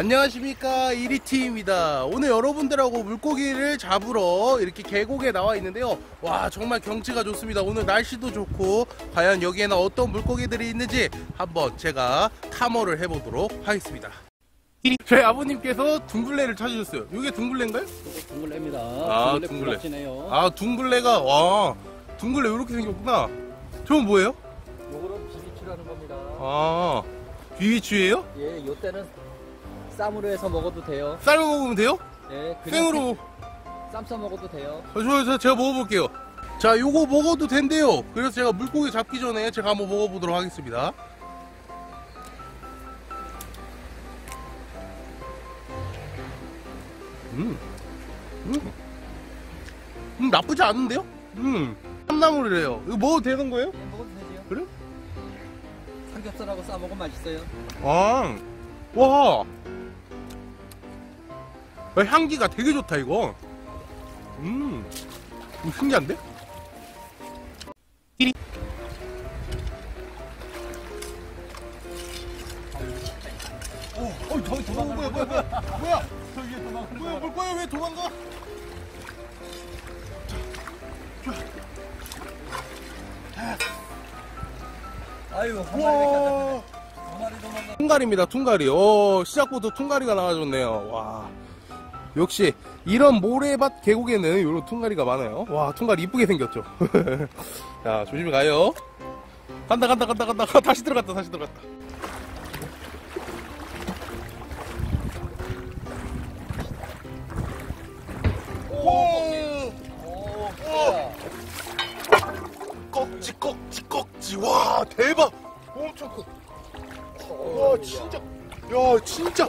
안녕하십니까 이리티입니다 오늘 여러분들하고 물고기를 잡으러 이렇게 계곡에 나와 있는데요 와 정말 경치가 좋습니다 오늘 날씨도 좋고 과연 여기에는 어떤 물고기들이 있는지 한번 제가 탐험을 해보도록 하겠습니다 저희 아버님께서 둥글레를 찾으셨어요 이게 둥글레인가요? 둥글레입니다. 아, 둥글레. 아 둥글레가 와 둥글레 이렇게 생겼구나 저건 뭐예요? 요거는 비비큐라는 겁니다. 아 비비추예요? 예, 요 때는 쌈으로 해서 먹어도 돼요. 삶아 먹으면 돼요? 예, 그냥 생으로 쌈 싸 먹어도 돼요. 어, 저, 저, 제가 먹어볼게요. 자, 요거 먹어도 된대요. 그래서 제가 물고기 잡기 전에 제가 한번 먹어보도록 하겠습니다. 음, 음, 음 나쁘지 않은데요? 음, 참나물이래요. 이거 먹어도 되는 거예요? 예, 먹어도 되죠. 그래? 삼겹살하고 싸 먹으면 맛있어요. 아, 와, 야, 향기가 되게 좋다 이거. 음, 이거 신기한데? 오, 어, 저기 도망가. 뭐야, 뭐야, 뭐야, 뭐야? 저기에 도망가는 뭐야, 뭘 거야? 왜 도망가? 아유, 한 마리 몇 와. 한 마리 도망가. 퉁가리입니다, 퉁가리. 오, 시작부터 퉁가리가 나와줬네요. 와. 역시, 이런 모래밭 계곡에는 이런 퉁가리가 많아요. 와, 퉁가리 이쁘게 생겼죠. 자, 조심히 가요. 간다, 간다, 간다, 간다. 다시 들어갔다, 다시 들어갔다. 오! 오, 오. 꺽지, 꺽지, 꺽지. 와, 대박! 엄청 커. 와 진짜 야 진짜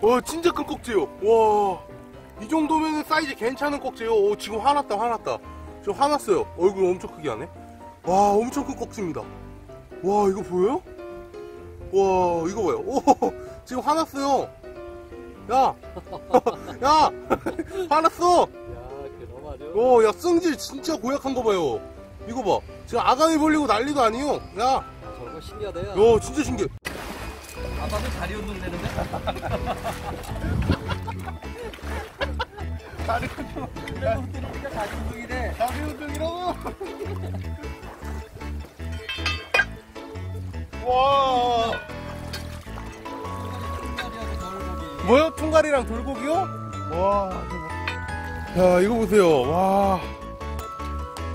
와 진짜 큰 꼭지요. 와이 정도면 사이즈 괜찮은 꼭지요. 오, 지금 화났다 화났다. 저 화났어요. 얼굴 엄청 크게 하네. 와 엄청 큰 꼭지입니다. 와 이거 보여요? 와 이거 봐요. 오 지금 화났어요. 야 야 화났어. 야, 그놈 아주. 오야 승질 진짜 고약한 거 봐요. 이거 봐. 지금 아가미 벌리고 난리도 아니요. 야. 저런 거 신기하대요. 야, 진짜 신기해 아빠도 다리 운동 되는데? 다리 운동 내가 운동이니까 다리 운동이래. 다리 운동이라고? 와. 뭐요? 퉁가리랑 돌고기요? 와 대박. 야 이거 보세요 와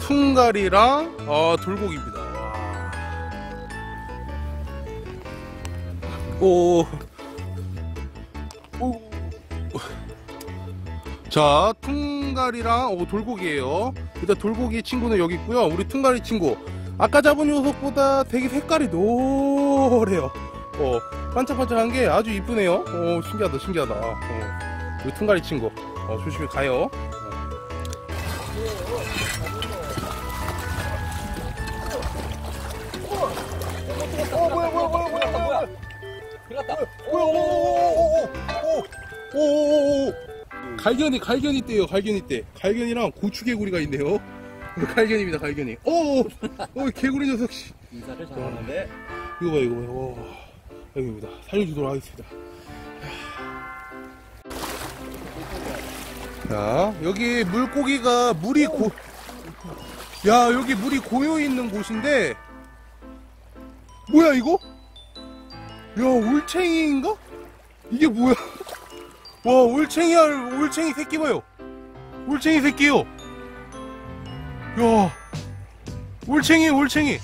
퉁가리랑 아 돌고기입니다 오. 오. 자, 퉁가리랑 오, 돌고기예요. 일단 돌고기 친구는 여기 있고요. 우리 퉁가리 친구. 아까 잡은 녀석보다 되게 색깔이 노래요. 어, 반짝반짝한 게 아주 이쁘네요. 어, 신기하다, 신기하다. 어, 우리 퉁가리 친구. 어, 조심히 가요. 들어갔다. 오오오오오오오오오오 갈견이 갈견이 떼요 갈견이 떼 갈견이랑 고추 개구리가 있네요 갈견입니다 갈견이 오 오 개구리 녀석 씨 인사를 잘하는데. 이거 봐요 이거 봐요 오, 여기입니다 살려주도록 하겠습니다 자 여기 물고기가 물이 고 야 여기 물이 고여 있는 곳인데 뭐야 이거 야 올챙이인가? 이게 뭐야? 와 올챙이 알 올챙이 새끼 봐요. 올챙이 새끼요. 야 올챙이 올챙이.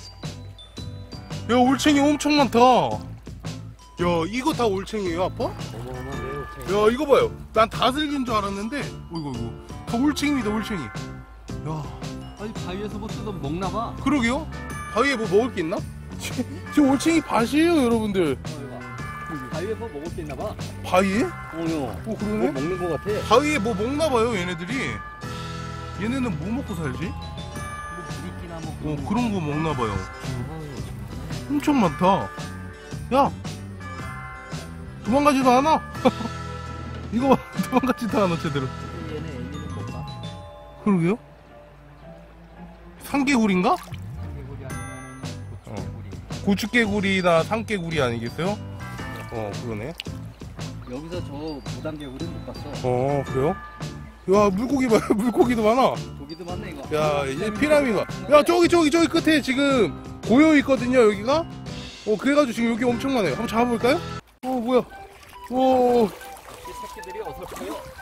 야 올챙이 엄청 많다. 야 이거 다 올챙이에요 아빠? 어마어마한데요, 야 이거 봐요. 난 다슬기인 줄 알았는데 어이구 이거 다 올챙이입니다 올챙이. 야. 아니, 바위에서 뭐 뜯어 먹나 봐. 그러게요. 바위에 뭐 먹을 게 있나? 지금 올챙이 밭이에요 여러분들 바위에서 먹을 게 있나 봐. 바위에? 어요. 어뭐 그러네 먹는 거 같아. 바위에 뭐 먹나 봐요 얘네들이 얘네는 뭐 먹고 살지? 뭐 부리끼나 뭐. 어 그런 거 먹나 봐요 엄청 많다 야 도망가지도 않아 이거 봐 도망가지도 않아 제대로. 얘네 애기는 뭔가? 그러게요 상개구리인가? 고추개구리. 고추개구리나 상개구리 아니겠어요? 어 그러네 여기서 저 무단개구리는 못 봤어. 어 그래요? 야 물고기 봐 물고기도 많아 고기도 많네 이거. 야 이제 피라미가 야 저기 저기 저기 끝에 지금 고여 있거든요 여기가 어 그래가지고 지금 여기 엄청 많아요 한번 잡아볼까요? 어 뭐야 오이 새끼들이 어설퍼요.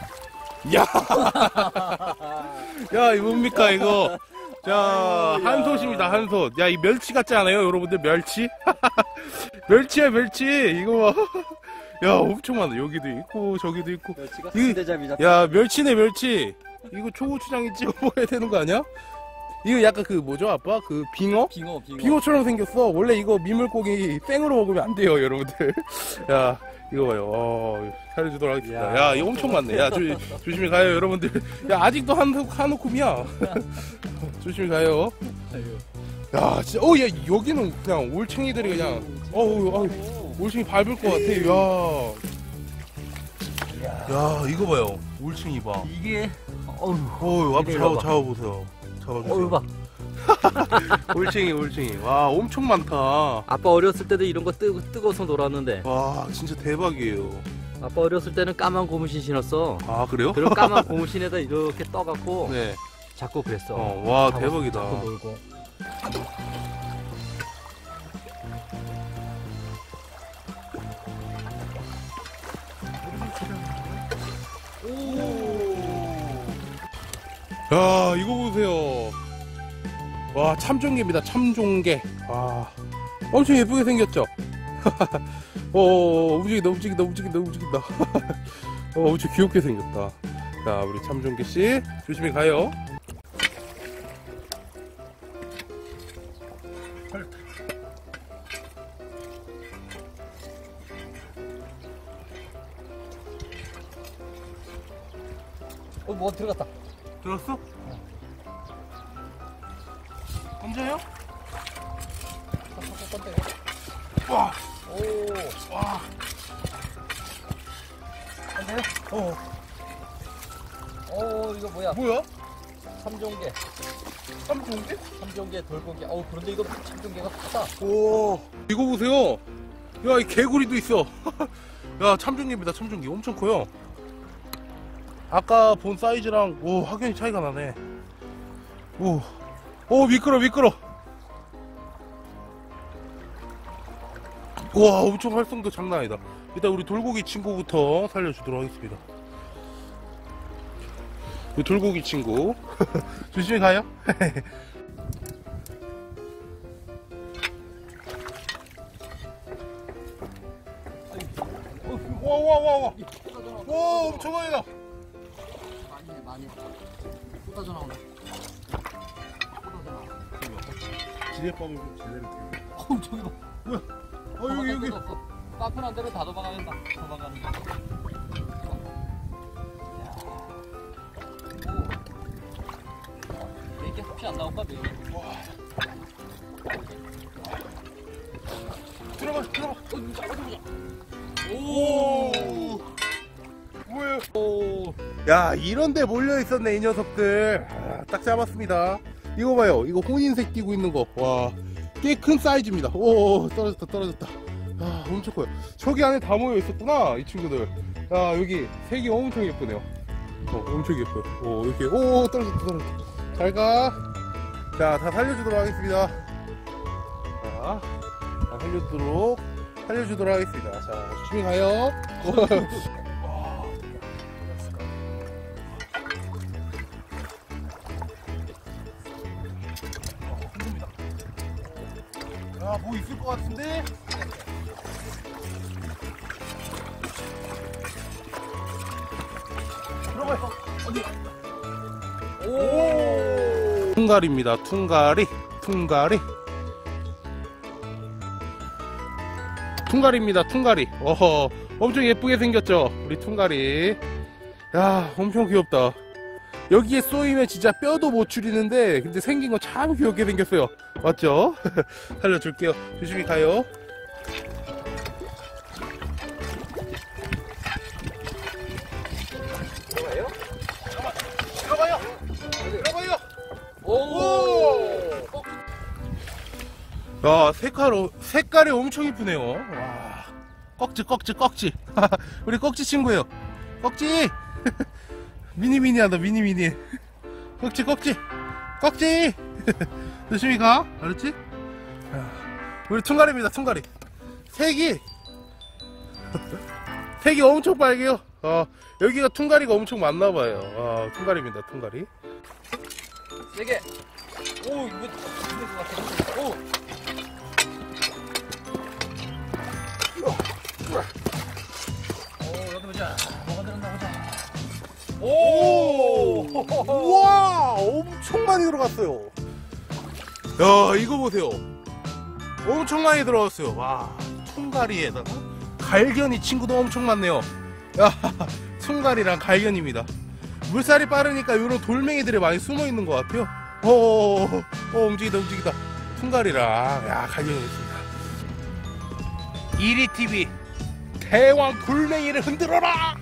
야, 야, 이거 뭡니까, 이거. 자, 한솥입니다, 한솥. 야, 이 멸치 같지 않아요, 여러분들? 멸치? 멸치야, 멸치. 이거 봐. 야, 엄청 많아. 여기도 있고, 저기도 있고. 멸치가 이- 대잡이다. 야, 멸치네, 멸치. 이거 초고추장에 찍어 먹어야 되는 거 아니야? 이거 약간 그, 뭐죠, 아빠? 그, 빙어? 빙어 빙어. 빙어처럼 생겼어. 원래 이거 민물고기 생으로 먹으면 안 돼요, 여러분들. 야, 이거 봐요. 어, 살려주도록 하겠습니다. 야, 야. 이거 엄청 많네. 야, 조, 조심히 가요, 여러분들. 야, 아직도 한, 한우쿰이야. 조심히 가요. 야, 진짜, 어, 야, 여기는 그냥 올챙이들이 그냥, 어우, 어우, 올챙이 밟을 것 같아. 야. 야, 이거 봐요. 올챙이 봐. 이게 어우 어우, 앞 잡아. 잡아보세요. 잡아주세요. 어우 봐. 올챙이, 올챙이. 와, 엄청 많다. 아빠 어렸을 때도 이런 거 뜨, 뜨거워서 놀았는데 와 진짜 대박이에요 아빠 어렸을 때는 까만 고무신 신었어. 아 그래요? 그리고 까만 고무신에다 이렇게 떠갖고 네. 잡고 그랬어. 어, 와 잡아서 대박이다 잡고 놀고. 야 이거 보세요 와 참종개입니다. 참종개 와 엄청 예쁘게 생겼죠? 어 움직인다 움직인다 움직인다 움직인다. 어 엄청 귀엽게 생겼다. 자 우리 참종개씨 조심히 가요. 어뭐 들어갔다. 들었어? 앉아요? 와 오. 와. 안돼? 어어 이거 뭐야? 뭐야? 삼종개. 참종개? 삼종개 돌고기. 어우 그런데 이거 삼종개가 크다. 오 이거 보세요 야 이 개구리도 있어 야 참종개입니다 참종개 엄청 커요 아까 본 사이즈랑 오 확연히 차이가 나네 오 오 미끄러 미끄러. 와 엄청 활성도 장난 아니다. 일단 우리 돌고기 친구부터 살려주도록 하겠습니다. 이 돌고기 친구. 조심히 가요. 와와와와. 와 엄청 많이 나. 많이 많이. 쏟아져 나온다. 지뢰밥을 좀 제대로 어우 저기 봐. 어 여기 여기 까뿐한 대로 다 도망가겠다. 도망가는 거. 네개 혹시 안 나올까? 네 개. 들어가 들어가 어, 보자, 어디 보자. 오 오. 야 이런데 몰려 있었네 이 녀석들 아, 딱 잡았습니다 이거 봐요. 이거 혼인색 띄고 있는 거 와 꽤 큰 사이즈입니다. 오 떨어졌다 떨어졌다. 아 엄청 커요. 저기 안에 다 모여 있었구나 이 친구들. 야 여기 색이 엄청 예쁘네요. 어 엄청 예뻐요. 오 이렇게 오 떨어졌다 떨어졌다. 잘가 자 다 살려주도록 하겠습니다. 자, 다 살려주도록 살려주도록 하겠습니다. 자 조심히 가요 오! 퉁가리입니다. 퉁가리. 퉁가리. 퉁가리입니다. 퉁가리. 어허. 엄청 예쁘게 생겼죠? 우리 퉁가리. 야, 엄청 귀엽다. 여기에 쏘이면 진짜 뼈도 못 추리는데 근데 생긴 건 참 귀엽게 생겼어요 맞죠? 살려줄게요 조심히 가요? 야 색깔, 어- 색깔이 엄청 이쁘네요. 와 꺽지 꺽지 꺽지. 우리 꺽지 친구예요. 꺽지! 미니 미니 한다 미니 미니. 꺽지 꺽지 꺽지! 조심히 가. 알았지? 자, 우리 퉁가리입니다 퉁가리. 색이. 색이 엄청 빨개요. 어, 여기가 퉁가리가 엄청 많나봐요. 어, 퉁가리입니다 퉁가리. 세게. 오, 이거. 오. 오. 오! 우와 엄청 많이 들어갔어요. 야 이거 보세요. 엄청 많이 들어갔어요. 와 퉁가리에다가 갈견이 친구도 엄청 많네요. 야 퉁가리랑 갈견입니다. 물살이 빠르니까 이런 돌멩이들이 많이 숨어 있는 것 같아요. 어, 어 움직이다 움직이다. 퉁가리랑 야 갈견이 있습니다. 이리TV 대왕 돌멩이를 흔들어라!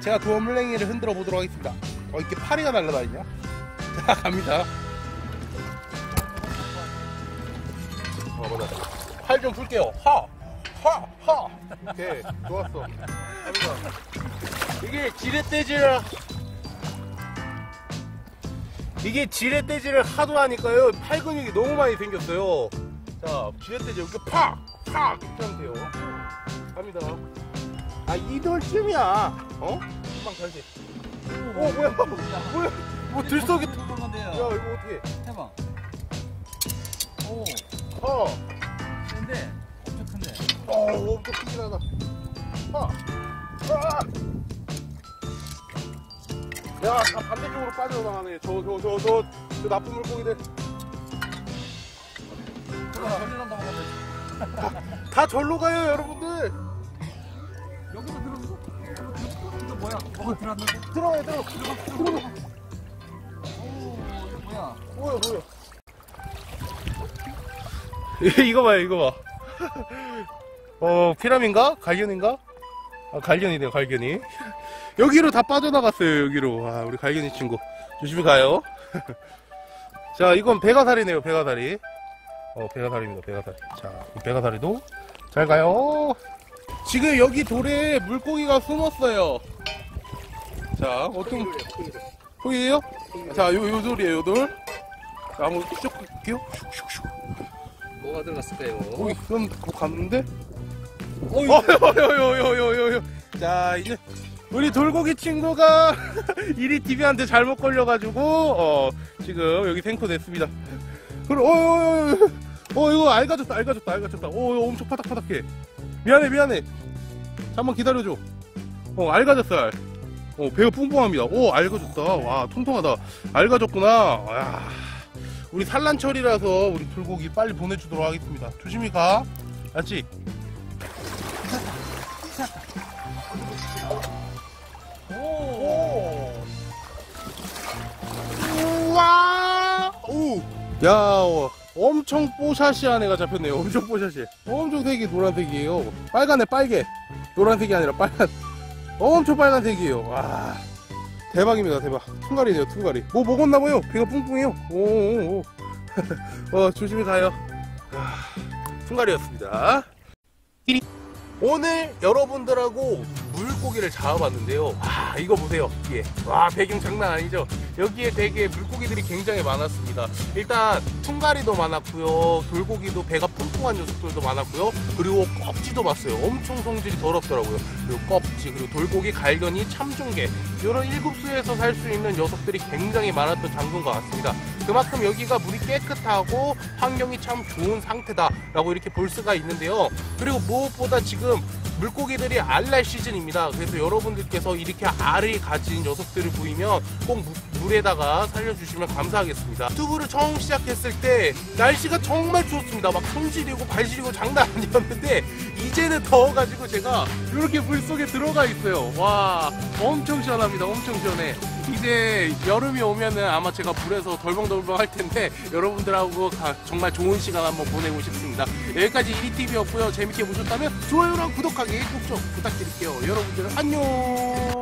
제가 돌멩이를 흔들어 보도록 하겠습니다. 어 이렇게 파리가 날라다니냐? 자 갑니다. 어 맞아. 팔좀 풀게요. 하 하 하! 오케이 좋았어. 갑니다 이게 지렛대질을 이게 지렛대질을 하도 하니까요 팔 근육이 너무 많이 생겼어요. 자 지렛대질 이렇게 팍 팍! 이렇게 하면 돼요 갑니다 아 이돌쯤이야 어? 금방 잘지 오 뭐야 뭐야 뭐 들썩이 야 들어간 건데요. 이거 어떻게 해봐. 오, 어 근데 엄청 큰데. 어, 엄청 크긴 하다. 아! 아! 야, 다 반대쪽으로 빠져나가네. 저, 저, 저, 저, 저 나쁜 물고기들. 넘어갔네. 다 절로 가요, 여러분들. 여기도 들어갔어. 이거 뭐야? 뭐가 들어갔는데? 들어가요, 들어가. 들어가. 오, 이거 뭐야? 뭐야, 뭐야. 이거 봐요, 이거 봐. 어, 피라민가? 갈견인가? 아, 갈견이네요, 갈견이. 여기로 다 빠져나갔어요, 여기로. 아, 우리 갈견이 친구. 조심히 가요. 자, 이건 배가살이네요, 배가살이. 어, 배가살입니다, 배가살. 자, 이 배가살이도 잘 가요. 지금 여기 돌에 물고기가 숨었어요. 자, 어떤, 포기예요 자, 요, 요 돌이에요, 요 돌. 자, 한번 슉 할게요. 슉슉슉. 뭐가 들어갔을까요? 오, 그럼 그거 갔는데? 오, 어, 어요요요요요요. 자, 이제 우리 돌고기 친구가 이리 TV한테 잘못 걸려가지고 어 지금 여기 생코 됐습니다. 그럼 어어어 어, 이거 알가졌다 알가졌다 알가졌다. 오 이거 엄청 파닥파닥해. 미안해 미안해. 잠깐만 기다려줘. 어 알가졌어 알. 어 배가 뿡뿡합니다. 오 알가졌다. 와 통통하다. 알가졌구나. 와. 우리 산란철이라서 우리 돌고기 빨리 보내주도록 하겠습니다. 조심히 가. 알지? 오. 우와! 오! 야, 어, 엄청 뽀샤시한 애가 잡혔네요. 엄청 뽀샤시. 엄청 색이 노란색이에요. 빨간애 빨개. 노란색이 아니라 빨간. 엄청 빨간색이에요. 와. 대박입니다, 대박. 퉁가리네요, 퉁가리. 뭐 먹었나 봐요. 배가 뿡뿡해요. 오, 오, 오. 어, 조심히 가요. 아, 퉁가리였습니다. 오늘 여러분들하고 물고기를 잡아봤는데요. 와, 이거 보세요. 이게. 와, 배경 장난 아니죠? 여기에 되게 물고기들이 굉장히 많았습니다. 일단 퉁가리도 많았고요. 돌고기도 배가 뚱뚱한 녀석들도 많았고요. 그리고 껍지도 봤어요. 엄청 성질이 더럽더라고요. 그리고 껍지, 그리고 돌고기, 갈견이, 참종개 이런 일급수에서 살 수 있는 녀석들이 굉장히 많았던 장소인 것 같습니다. 그만큼 여기가 물이 깨끗하고 환경이 참 좋은 상태다 라고 이렇게 볼 수가 있는데요. 그리고 무엇보다 지금 물고기들이 알날 시즌입니다. 그래서 여러분들께서 이렇게 알을 가진 녀석들을 보이면 꼭 무- 물에다가 살려주시면 감사하겠습니다. 유튜브를 처음 시작했을 때 날씨가 정말 추웠습니다. 막 손질이고 발질이고 장난 아니었는데 이제는 더워가지고 제가 이렇게 물 속에 들어가 있어요. 와 엄청 시원합니다. 엄청 시원해. 이제 여름이 오면은 아마 제가 물에서 덜벙덜벙 할 텐데 여러분들하고 가- 정말 좋은 시간 한번 보내고 싶습니다. 여기까지 이리TV였고요. 재밌게 보셨다면 좋아요랑 구독하기 꼭 좀 부탁드릴게요. 여러분들 안녕!